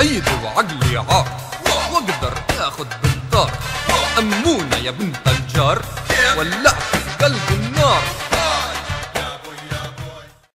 ايدي وعقلي عار. وأقدر اخد بالدار. امونة يا بنت الجار. ولعت قلب النار.